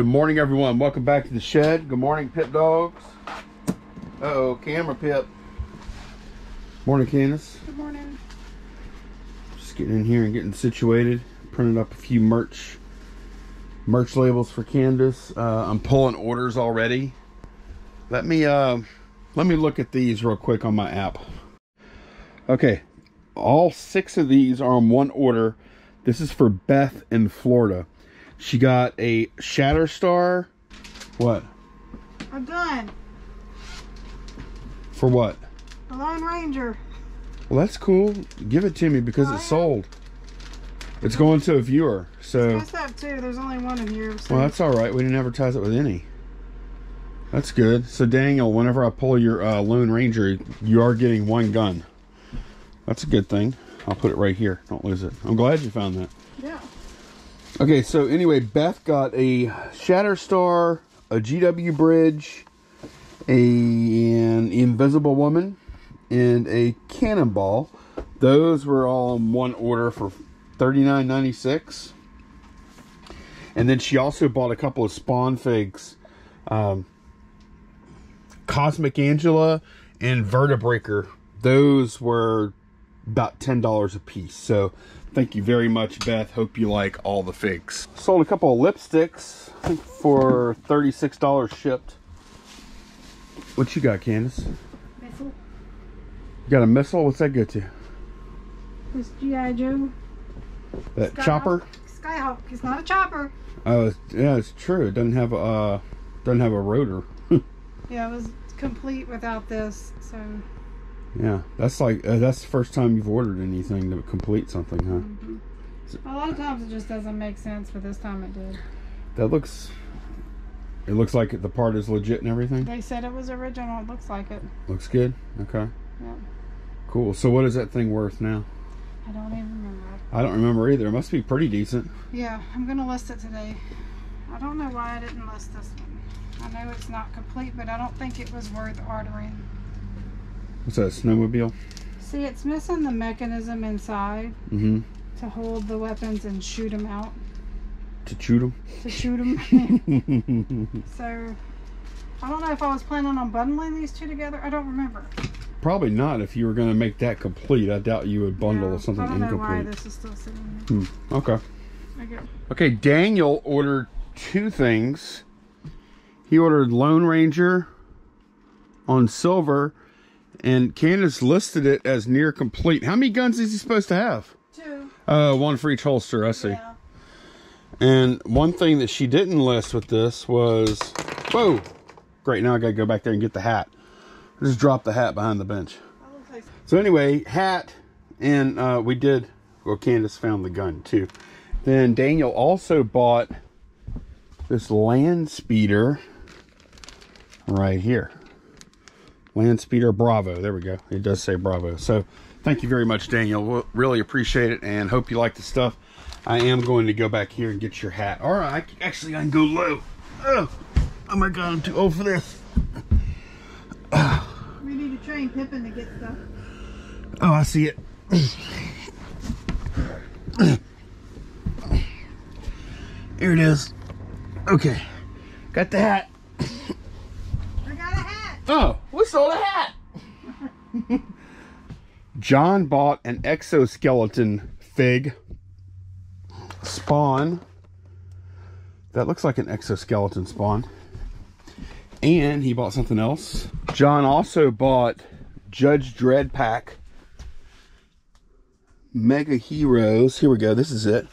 Good morning, everyone. Welcome back to the shed. Good morning, pit Dogs. Uh-oh, camera Pip. Morning, Candice. Good morning. Just getting in here and getting situated. Printing up a few merch merch labels for Candice. Uh, I'm pulling orders already. Let me uh, let me look at these real quick on my app. Okay, all six of these are on one order. This is for Beth in Florida. She got a Shatterstar. What? A gun. For what? A Lone Ranger. Well, that's cool. Give it to me because Oh, it's sold. It's going to a viewer. So, Must have two. There's only one in here. So well, that's all right. We didn't advertise it with any. That's good. So, Daniel, whenever I pull your uh, Lone Ranger, you are getting one gun. That's a good thing. I'll put it right here. Don't lose it. I'm glad you found that. Okay, so anyway, Beth got a Shatterstar, a GW Bridge, a an Invisible Woman, and a Cannonball. Those were all in one order for thirty nine ninety six. And then she also bought a couple of Spawn figs, um, Cosmic Angela and Vertebreaker. Those were about ten dollars a piece. So thank you very much, Beth. Hope you like all the figs. Sold a couple of lipsticks for thirty-six dollars shipped. What you got, Candice? Missile. You got a missile? What's that go to? This G.I. Joe. That Skyhawk. chopper? Skyhawk. It's not a chopper. Oh, it's, yeah, it's true. It doesn't have a uh, doesn't have a rotor. Yeah, it was complete without this. So yeah, that's like uh, that's the first time you've ordered anything to complete something, huh? a lot of times it just doesn't make sense, but this time it did. That looks. It looks like the part is legit and everything. They said it was original. It looks like it. Looks good. Okay. Yeah. Cool. So what is that thing worth now? I don't even remember. I don't remember either. It must be pretty decent. Yeah, I'm gonna list it today. I don't know why I didn't list this one. I know it's not complete, but I don't think it was worth ordering. What's that? Snowmobile? See, it's missing the mechanism inside Mm-hmm. to hold the weapons and shoot them out. To shoot them. To shoot them. so, I don't know if I was planning on bundling these two together. I don't remember. Probably not. If you were going to make that complete, I doubt you would bundle Yeah, something I don't know why incomplete. this is still sitting here. Hmm. Okay. Okay. Okay. Daniel ordered two things. He ordered Lone Ranger on silver, and Candice listed it as near complete. How many guns is he supposed to have? Two. Uh, one for each holster. I see. Yeah. And one thing that she didn't list with this was, whoa, great. Now I gotta go back there and get the hat. I just dropped the hat behind the bench. So anyway, hat, and uh, we did. Well, Candice found the gun too. Then Daniel also bought this land speeder right here. Land speeder Bravo. There we go. It does say Bravo. So thank you very much, Daniel. We'll really appreciate it, and hope you like the stuff. I am going to go back here and get your hat. All right, actually, I can go low. Oh, oh my God, I'm too old for this. we need to train Pippin to get stuff. Oh, I see it. Here it is. Okay. Got the hat. I got a hat. Oh, we sold a hat. John bought an exoskeleton fig. Spawn. That looks like an exoskeleton spawn. And he bought something else. John also bought Judge Dredd pack. Mega Heroes. Here we go. This is it.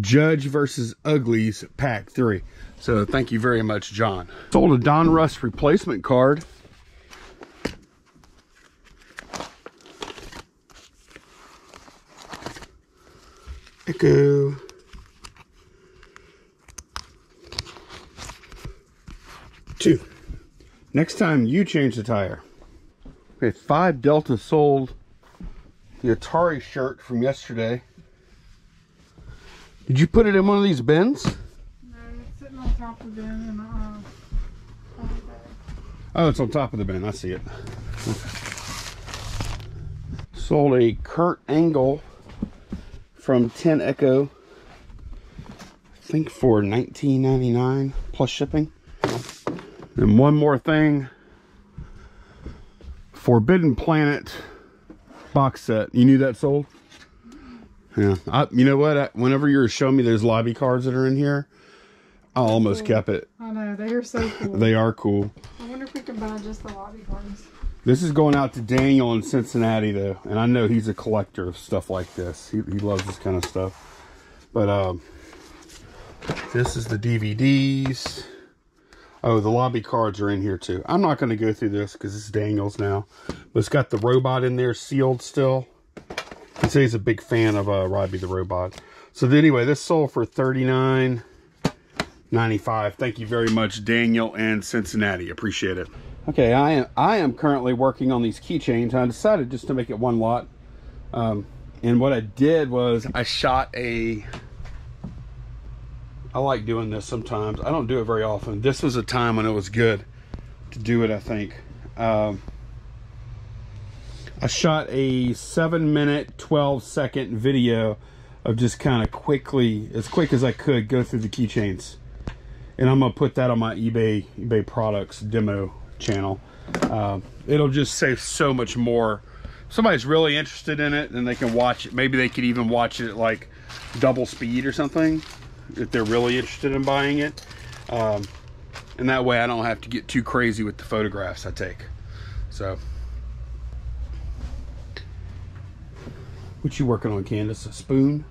Judge versus Uglies Pack 3. So thank you very much, John. Sold a Donruss replacement card. Echo. Two. Next time you change the tire. Okay, five Delta sold the Atari shirt from yesterday. Did you put it in one of these bins? No, it's sitting on top of them and uh, on. Oh, it's on top of the bin. I see it. Okay. Sold a Kurt Angle from 10 Echo I think for 19.99 plus shipping. And one more thing. Forbidden Planet box set. You knew that sold? Yeah. I, you know what? I, whenever you're showing me those lobby cards that are in here, I almost cool. kept it. I know, they are so cool. They are cool. I wonder if we can buy just the lobby cards. This is going out to Daniel in Cincinnati, though, and I know he's a collector of stuff like this. He, he loves this kind of stuff. But um, this is the DVDs. Oh, the lobby cards are in here too. I'm not going to go through this because it's Daniel's now. But it's got the robot in there sealed still. He says he's a big fan of uh, Robby the Robot. So anyway, this sold for $39.95. Thank you very much, Daniel and Cincinnati. Appreciate it. Okay, I am, I am currently working on these keychains. I decided just to make it one lot. Um, and what I did was I shot a I like doing this sometimes. I don't do it very often. This was a time when it was good to do it, I think. Um, I shot a 7 minute, 12 second video of just kind of quickly, as quick as I could, go through the keychains. And I'm to put that on my eBay, eBay products demo channel. Uh, it'll just save so much more. If somebody's really interested in it, then they can watch it. Maybe they could even watch it at like double speed or something if they're really interested in buying it. Um, and that way I don't have to get too crazy with the photographs I take. So. What you working on, Candice? A spoon?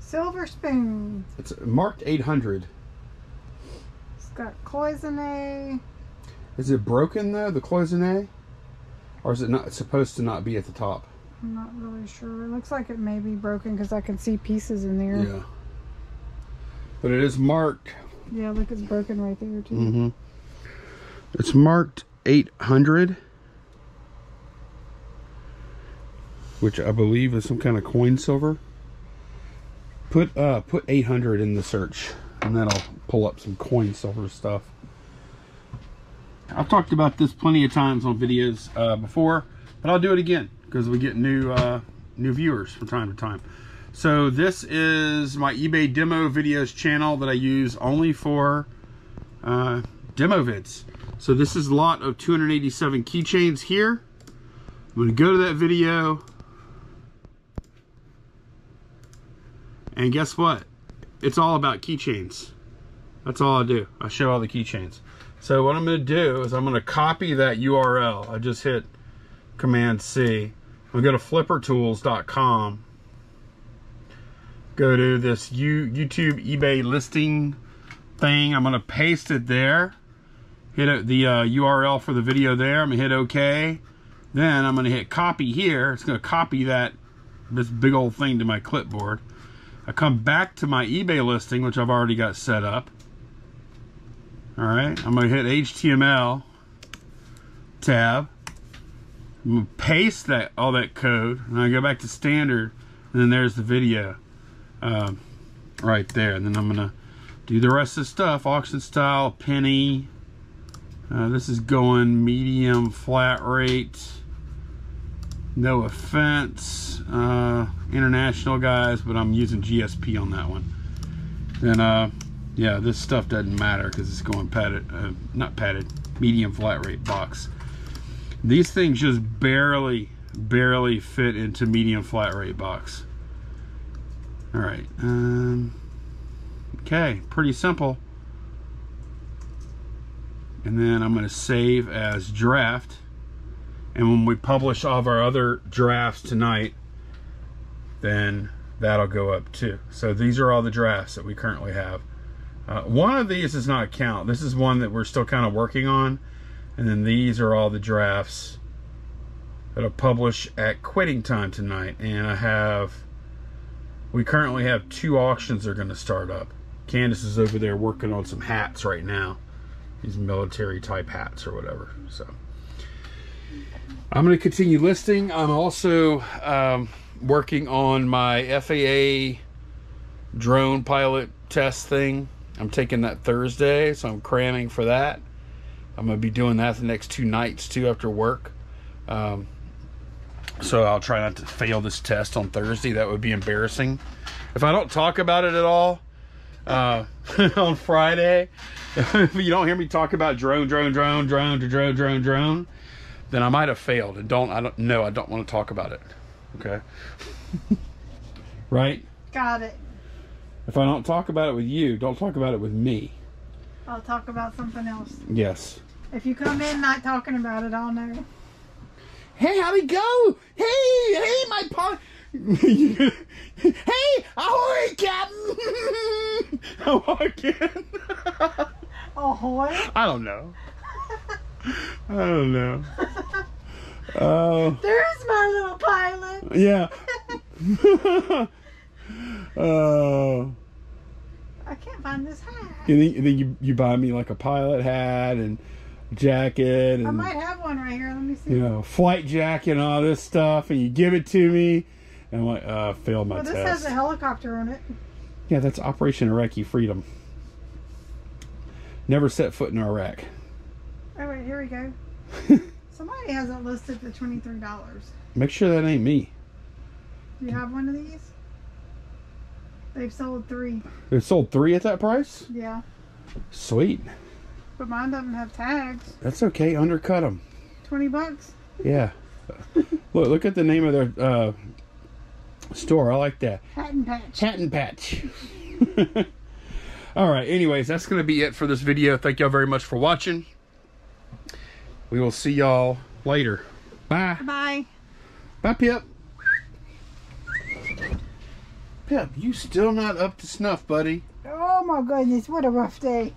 Silver spoon. It's marked 800. Got cloisonne. Is it broken though, the cloisonne? Or is it not supposed to not be at the top? I'm not really sure. It looks like it may be broken because I can see pieces in there. Yeah. But it is marked. Yeah, look, it's broken right there too. Mm-hmm. It's marked 800. Which I believe is some kind of coin silver. Put uh put 800 in the search and then I'll pull up some coin silver stuff. I've talked about this plenty of times on videos uh, before, but I'll do it again because we get new uh, new viewers from time to time. So this is my eBay demo videos channel that I use only for uh, demo vids. So this is a lot of 287 keychains here. I'm going to go to that video. And guess what? It's all about keychains. That's all I do. I show all the keychains. So what I'm going to do is I'm going to copy that URL. I just hit Command C. I'm going to go to flippertools.com go to this YouTube eBay listing thing. I'm going to paste it there. Hit the uh, URL for the video there. I'm going to hit OK. Then I'm going to hit copy here. It's going to copy that this big old thing to my clipboard. I come back to my eBay listing, which I've already got set up. All right, I'm to hit HTML tab. I'm to paste that all that code, and I go back to standard, and then there's the video uh, right there. And then I'm to do the rest of the stuff. Auction style, penny. Uh, this is going medium flat rate. No offense, uh, international guys, but I'm using GSP on that one. Then, uh, yeah, this stuff doesn't matter because it's going padded, uh, not padded, medium flat rate box. These things just barely, barely fit into medium flat rate box. All right. Um, okay, pretty simple. And then I'm going to save as draft. And when we publish all of our other drafts tonight, then that'll go up too. So these are all the drafts that we currently have. Uh, one of these is not count. This is one that we're still kind of working on. And then these are all the drafts that'll publish at quitting time tonight. And I have we currently have two auctions that are going to start up. Candice is over there working on some hats right now. These military type hats or whatever. So I'm going to continue listing. I'm also um, working on my FAA drone pilot test thing. I'm taking that Thursday, so I'm cramming for that. I'm going to be doing that the next two nights too after work. Um, so I'll try not to fail this test on Thursday. That would be embarrassing. If I don't talk about it at all, uh, on Friday, if you don't hear me talk about drone, drone, drone, drone, drone, drone, drone, then I might have failed. And don't I don't no, I don't want to talk about it. Okay. right? Got it. If I don't talk about it with you, don't talk about it with me. I'll talk about something else. Yes. If you come in not talking about it, I'll know. Hey, how'd it go? Hey, hey, my pa. hey, ahoy, Captain. ahoy, Captain. Ahoy! I don't know. I don't know. Oh, There's my little pilot. yeah. Oh. I can't find this hat. You think, you you, you buy me like a pilot hat and jacket And, I might have one right here. Let me see. you know flight jacket and all this stuff, and you give it to me, and I'm like, uh, failed my well, this test. has a helicopter on it. Yeah, that's Operation Iraqi Freedom. Never set foot in Iraq. Here we go. Somebody has it listed three dollars. Make sure that ain't me. Do you have one of these? They've sold three. They've sold three at that price. Yeah, Sweet. but mine doesn't have tags. That's okay. Undercut them. Twenty bucks. Yeah. look, look at the name of their uh, store. I like that. Hat and patch. Hat and Patch. All right. Anyways, that's going to be it for this video. Thank y'all very much for watching. We will see y'all later. Bye. Bye. Bye, Pip. Pip, you still not up to snuff, buddy. Oh my goodness, what a rough day.